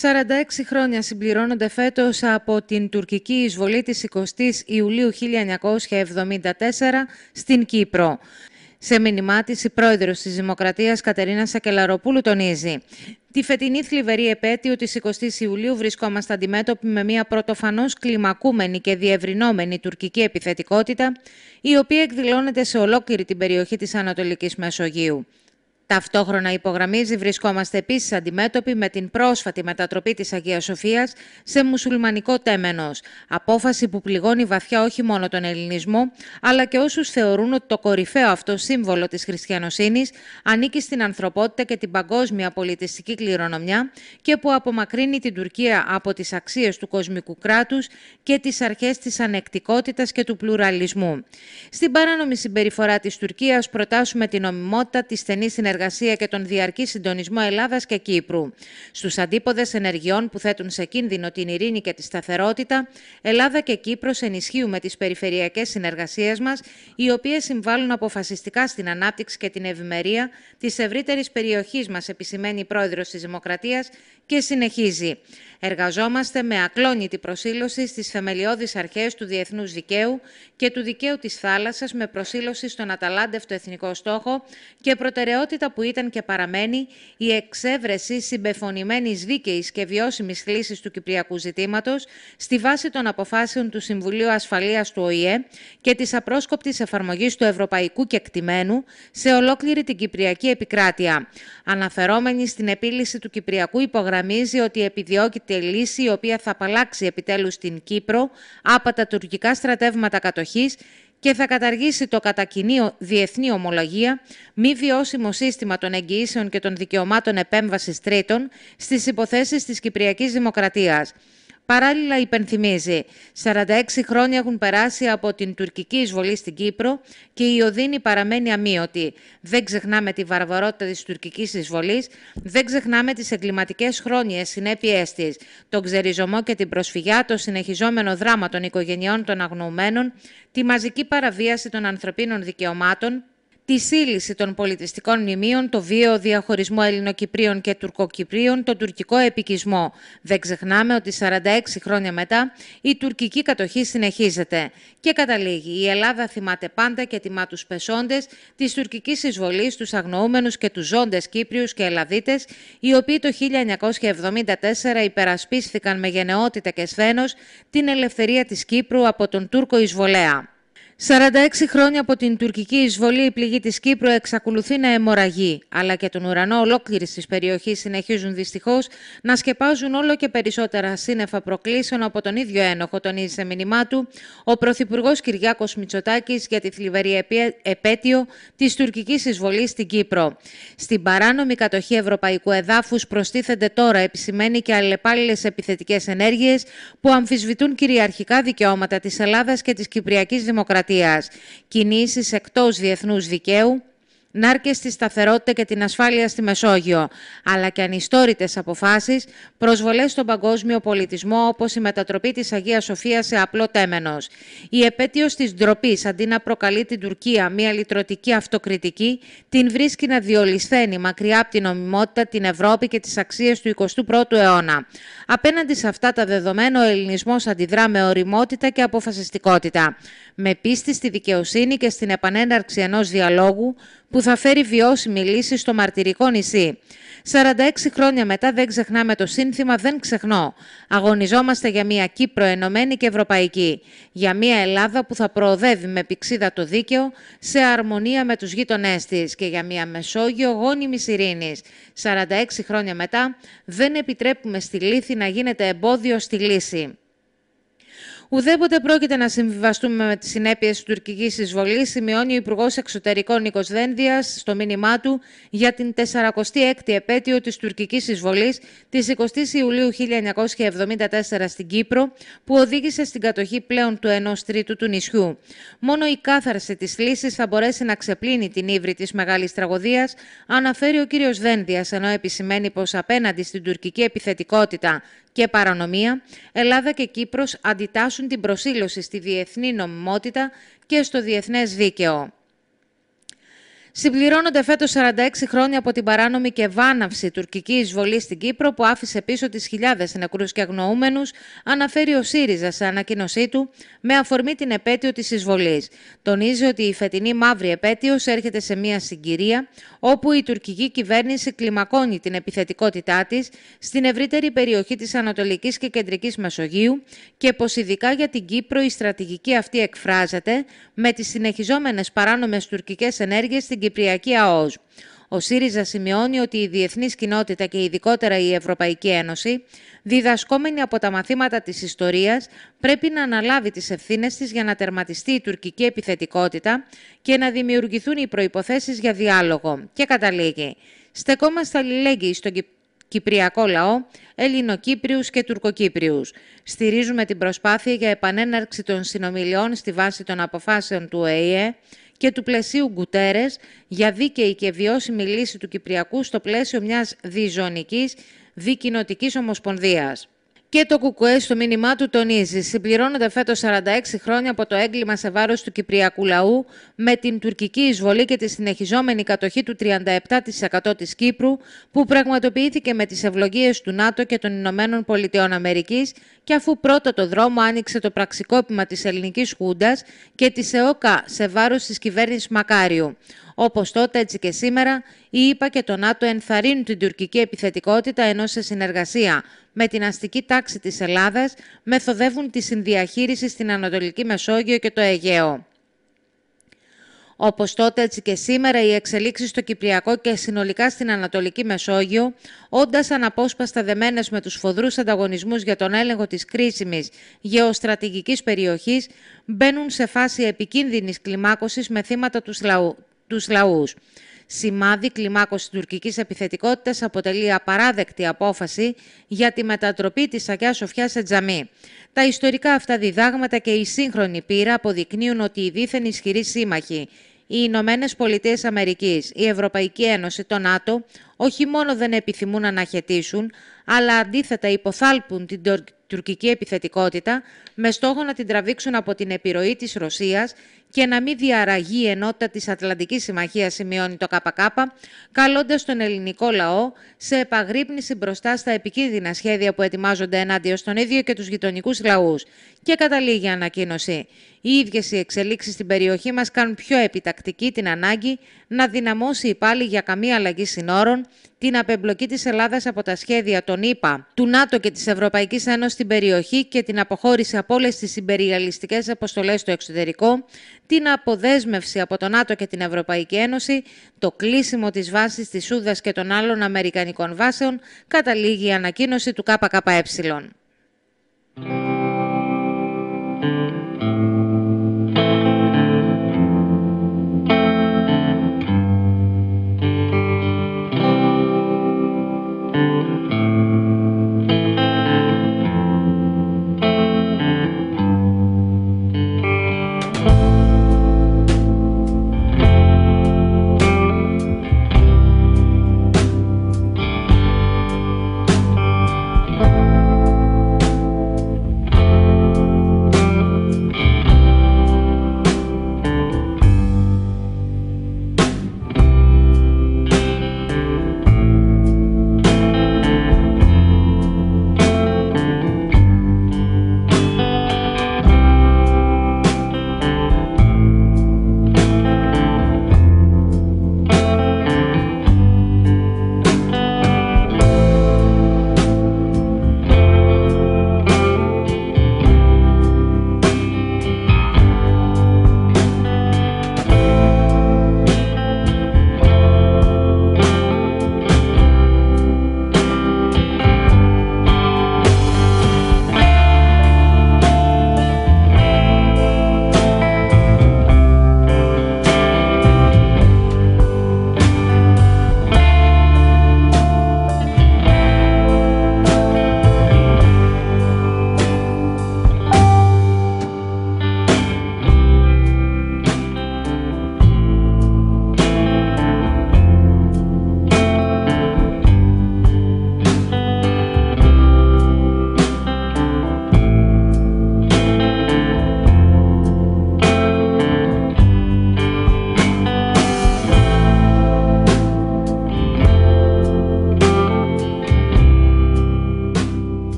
46 χρόνια συμπληρώνονται φέτος από την τουρκική εισβολή της 20 Ιουλίου 1974 στην Κύπρο. Σε μήνυμά της, η πρόεδρος της Δημοκρατίας Κατερίνα Σακελαροπούλου τονίζει Τη φετινή θλιβερή επέτειο της 20 Ιουλίου βρισκόμαστε αντιμέτωποι με μια πρωτοφανώς κλιμακούμενη και διευρυνόμενη τουρκική επιθετικότητα, η οποία εκδηλώνεται σε ολόκληρη την περιοχή της Ανατολικής Μεσογείου. Ταυτόχρονα υπογραμμίζει βρισκόμαστε επίσης αντιμέτωποι με την πρόσφατη μετατροπή της Αγίας Σοφίας σε μουσουλμανικό τέμενος, απόφαση που πληγώνει βαθιά όχι μόνο τον ελληνισμό, αλλά και όσους θεωρούν ότι το κορυφαίο αυτό σύμβολο της χριστιανοσύνης ανήκει στην ανθρωπότητα και την παγκόσμια πολιτιστική κληρονομιά και που απομακρύνει την Τουρκία από τις αξίες του κοσμικού κράτους και τις αρχές της ανεκτικότητας και του πλουραλισμού. Στην παράνομη συμπεριφορά της Τουρκίας προτάσουμε την νομιμότητα της στενής συνεργασίας συνεργασία και τον διαρκή συντονισμό Ελλάδας και Κύπρου. Στους αντίποδες ενεργειών που θέτουν σε κίνδυνο την ειρήνη και τη σταθερότητα, Ελλάδα και Κύπρος ενισχύουμε τις περιφερειακές συνεργασίες μας, οι οποίες συμβάλλουν αποφασιστικά στην ανάπτυξη και την ευημερία της ευρύτερης περιοχής μας, επισημαίνει η πρόεδρος της Δημοκρατίας και συνεχίζει. Εργαζόμαστε με ακλόνητη προσήλωση στις θεμελιώδεις αρχές του διεθνούς δικαίου και του δικαίου της θάλασσας με προσήλωση στον αταλάντευτο εθνικό στόχο και προτεραιότητα που ήταν και παραμένει η εξέβρεση συμπεφωνημένης δίκαιης και βιώσιμης λύσης του Κυπριακού ζητήματος στη βάση των αποφάσεων του Συμβουλίου Ασφαλείας του ΟΗΕ και της απρόσκοπτης εφαρμογής του ευρωπαϊκού κεκτημένου σε ολόκληρη την Κυπριακή επικράτεια. Αναφερόμενη στην επίλυση του Κυπριακού υπογραμμίζει ότι επιδιώκεται λύση η οποία θα απαλλάξει επιτέλους την Κύπρο από τα τουρκικά στρατεύματα κατοχής και θα καταργήσει το κατακινείο διεθνή ομολογία, μη βιώσιμο σύστημα των εγγυήσεων και των δικαιωμάτων επέμβασης τρίτων στις υποθέσεις της Κυπριακής Δημοκρατίας. Παράλληλα υπενθυμίζει, 46 χρόνια έχουν περάσει από την τουρκική εισβολή στην Κύπρο και η οδύνη παραμένει αμύωτη. Δεν ξεχνάμε τη βαρβαρότητα της τουρκικής εισβολής, δεν ξεχνάμε τις εγκληματικές χρόνιες συνέπειές της, τον ξεριζωμό και την προσφυγιά, το συνεχιζόμενο δράμα των οικογενειών των αγνοουμένων, τη μαζική παραβίαση των ανθρωπίνων δικαιωμάτων, τη σύλληση των πολιτιστικών μνημείων, το βίαιο διαχωρισμό Ελληνοκυπρίων και Τουρκοκυπρίων, τον τουρκικό επικισμό. Δεν ξεχνάμε ότι 46 χρόνια μετά η τουρκική κατοχή συνεχίζεται. Και καταλήγει, η Ελλάδα θυμάται πάντα και τιμά τους πεσόντες της τουρκικής εισβολής, τους αγνοούμενους και τους ζώντες Κύπριους και Ελλαδίτες, οι οποίοι το 1974 υπερασπίστηκαν με γενναιότητα και σθένος την ελευθερία της Κύπρου από τον Τούρκο εισβολέα. 46 χρόνια από την τουρκική εισβολή η πληγή της Κύπρου εξακολουθεί να αιμορραγεί, αλλά και τον ουρανό ολόκληρης της περιοχής συνεχίζουν δυστυχώς να σκεπάζουν όλο και περισσότερα σύννεφα προκλήσεων από τον ίδιο ένοχο, τονίζει σε μήνυμά του ο Πρωθυπουργός Κυριάκος Μητσοτάκης για τη θλιβερή επέτειο της τουρκικής εισβολής στην Κύπρο. Στην παράνομη κατοχή ευρωπαϊκού εδάφους προστίθενται τώρα επισημένοι και αλλεπάλληλες επιθετικές ενέργειες που αμφισβητούν κυριαρχικά δικαιώματα της Ελλάδας και της Κυπριακής Δημοκρατίας δημοκρατίας, κινήσεις εκτός διεθνούς δικαίου, νάρκες στη σταθερότητα και την ασφάλεια στη Μεσόγειο, αλλά και ανιστόρητες αποφάσεις, προσβολές στον παγκόσμιο πολιτισμό, όπως η μετατροπή της Αγίας Σοφίας σε απλό τέμενος. Η επέτειος της ντροπής, αντί να προκαλεί την Τουρκία μια λυτρωτική αυτοκριτική, την βρίσκει να διολυσθένει μακριά από την νομιμότητα, την Ευρώπη και τις αξίες του 21ου αιώνα. Απέναντι σε αυτά τα δεδομένα, ο ελληνισμός αντιδρά με οριμότητα και αποφασιστικότητα, με πίστη στη δικαιοσύνη και στην επανέναρξη ενός διαλόγου που θα φέρει βιώσιμη λύση στο μαρτυρικό νησί. 46 χρόνια μετά δεν ξεχνάμε το σύνθημα «Δεν ξεχνώ». Αγωνιζόμαστε για μια Κύπρο ενωμένη και ευρωπαϊκή. Για μια Ελλάδα που θα προοδεύει με πηξίδα το δίκαιο σε αρμονία με τους γείτονές της και για μια Μεσόγειο γόνιμης ειρήνης. 46 χρόνια μετά δεν επιτρέπουμε στη λύθη να γίνεται εμπόδιο στη λύση. Ουδέποτε πρόκειται να συμβιβαστούμε με τις συνέπειες της τουρκικής εισβολής, σημειώνει ο Υπουργός Εξωτερικών Νίκος Δένδιας στο μήνυμά του για την 46η επέτειο της τουρκικής εισβολής της 20 Ιουλίου 1974 στην Κύπρο, που οδήγησε στην κατοχή πλέον του ενός τρίτου του νησιού. Μόνο η κάθαρση της λύση θα μπορέσει να ξεπλύνει την ύβρη της μεγάλης τραγωδίας, αναφέρει ο κ. Δένδιας, ενώ επισημαίνει πως απέναντι στην τουρκική επιθετικότητα και παρανομία, Ελλάδα και Κύπρος αντιτάσσουν την προσήλωση στη διεθνή νομιμότητα και στο διεθνές δίκαιο. Συμπληρώνονται φέτος 46 χρόνια από την παράνομη και βάναυση τουρκική εισβολή στην Κύπρο που άφησε πίσω τις χιλιάδες νεκρούς και αγνοούμενους, αναφέρει ο ΣΥΡΙΖΑ σε ανακοίνωσή του με αφορμή την επέτειο της εισβολής. Τονίζει ότι η φετινή μαύρη επέτειος έρχεται σε μια συγκυρία όπου η τουρκική κυβέρνηση κλιμακώνει την επιθετικότητά της στην ευρύτερη περιοχή της Ανατολικής και Κεντρικής Μεσογείου και πως ειδικά για την Κύπρο η στρατηγική αυτή εκφράζεται με τις συνεχιζόμενες παράνομες τουρκικές ενέργειες στην Κυπριακή ΑΟΣ. Ο ΣΥΡΙΖΑ σημειώνει ότι η διεθνής κοινότητα και ειδικότερα η Ευρωπαϊκή Ένωση, διδασκόμενη από τα μαθήματα της ιστορίας, πρέπει να αναλάβει τις ευθύνες της για να τερματιστεί η τουρκική επιθετικότητα και να δημιουργηθούν οι προϋποθέσεις για διάλογο. Και καταλήγει, στεκόμαστε αλληλέγγυοι στον Κυπριακό λαό, Ελληνοκύπριους και Τουρκοκύπριους. Στηρίζουμε την προσπάθεια για επανέναρξη των συνομιλιών στη βάση των αποφάσεων του ΟΕΕ και του πλαισίου Γκουτέρες για δίκαιη και βιώσιμη λύση του Κυπριακού στο πλαίσιο μιας διζωνικής δικοινοτικής ομοσπονδίας. Και το ΚΚΕ στο μήνυμά του τονίζει, συμπληρώνονται φέτος 46 χρόνια από το έγκλημα σε βάρος του Κυπριακού λαού με την τουρκική εισβολή και τη συνεχιζόμενη κατοχή του 37% της Κύπρου που πραγματοποιήθηκε με τις ευλογίες του ΝΑΤΟ και των Ηνωμένων Πολιτειών Αμερικής και αφού πρώτο το δρόμο άνοιξε το πραξικόπημα της ελληνικής Χούντας και της ΕΟΚΑ σε βάρος της κυβέρνησης Μακάριου. Όπως τότε, έτσι και σήμερα, η ΙΠΑ και το ΝΑΤΟ ενθαρρύνουν την τουρκική επιθετικότητα ενώ σε συνεργασία με την αστική τάξη της Ελλάδας μεθοδεύουν τη συνδιαχείριση στην Ανατολική Μεσόγειο και το Αιγαίο. Όπως τότε έτσι και σήμερα οι εξελίξεις στο Κυπριακό και συνολικά στην Ανατολική Μεσόγειο, όντας αναπόσπαστα δεμένες με τους φοδρούς ανταγωνισμούς για τον έλεγχο της κρίσιμης γεωστρατηγικής περιοχής, μπαίνουν σε φάση επικίνδυνης κλιμάκωσης με θύματα τους, λαού, τους λαούς. Σημάδι κλιμάκωσης τουρκικής επιθετικότητας αποτελεί απαράδεκτη απόφαση για τη μετατροπή της Αγιάς Σοφιάς σε τζαμί. Τα ιστορικά αυτά διδάγματα και η σύγχρονη πείρα αποδεικνύουν ότι οι δίθεν ισχυροί σύμμαχοι, οι Ηνωμένες Πολιτείες Αμερικής, η Ευρωπαϊκή Ένωση, το ΝΑΤΟ, όχι μόνο δεν επιθυμούν να αναχαιτήσουν, αλλά αντίθετα υποθάλπουν την τουρκική επιθετικότητα με στόχο να την τραβήξουν από την επιρροή της Ρωσίας και να μην διαραγεί η ενότητα της Ατλαντικής Συμμαχίας, σημειώνει το ΚΚ, καλώντας τον ελληνικό λαό σε επαγρύπνηση μπροστά στα επικίνδυνα σχέδια που ετοιμάζονται ενάντια στον ίδιο και τους γειτονικούς λαούς. Και καταλήγει η ανακοίνωση. Οι ίδιες οι εξελίξεις στην περιοχή μας κάνουν πιο επιτακτική την ανάγκη να δυναμώσει πάλι για καμία αλλαγή συνόρων την απεμπλοκή της Ελλάδας από τα σχέδια των ΗΠΑ, του ΝΑΤΟ και της Ευρωπαϊκής Ένωσης στην περιοχή και την αποχώρηση από όλες τις συμπεριαλιστικές αποστολές στο εξωτερικό, την αποδέσμευση από το ΝΑΤΟ και την Ευρωπαϊκή Ένωση, το κλείσιμο της βάσης της Σούδας και των άλλων Αμερικανικών βάσεων, καταλήγει η ανακοίνωση του ΚΚΕ.